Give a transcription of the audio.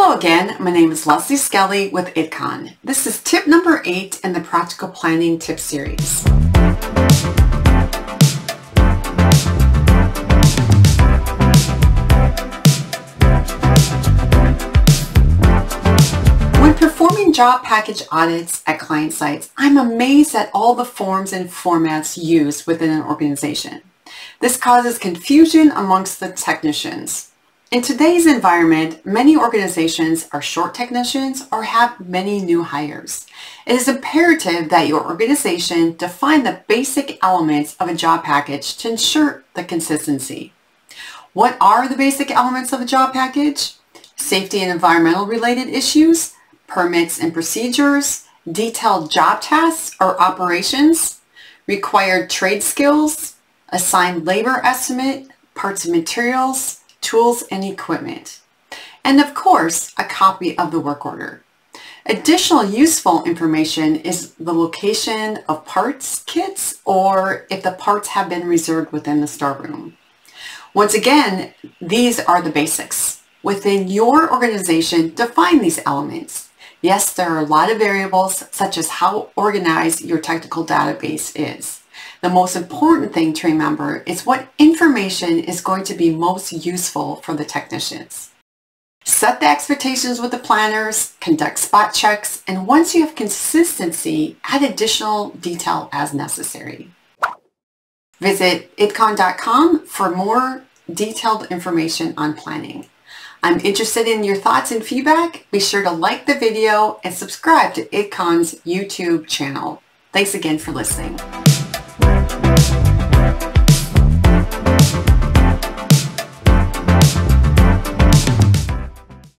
Hello again, my name is Leslie Skelly with IDCON. This is tip number eight in the Practical Planning Tip Series. When performing job package audits at client sites, I'm amazed at all the forms and formats used within an organization. This causes confusion amongst the technicians. In today's environment, many organizations are short technicians or have many new hires. It is imperative that your organization define the basic elements of a job package to ensure the consistency. What are the basic elements of a job package? Safety and environmental related issues, permits and procedures, detailed job tasks or operations, required trade skills, assigned labor estimate, parts and materials, tools and equipment, and of course, a copy of the work order. Additional useful information is the location of parts kits or if the parts have been reserved within the storeroom. Once again, these are the basics. Within your organization, define these elements. Yes, there are a lot of variables such as how organized your technical database is. The most important thing to remember is what information is going to be most useful for the technicians. Set the expectations with the planners, conduct spot checks, and once you have consistency, add additional detail as necessary. Visit idcon.com for more detailed information on planning. I'm interested in your thoughts and feedback. Be sure to like the video and subscribe to IDCON's YouTube channel. Thanks again for listening.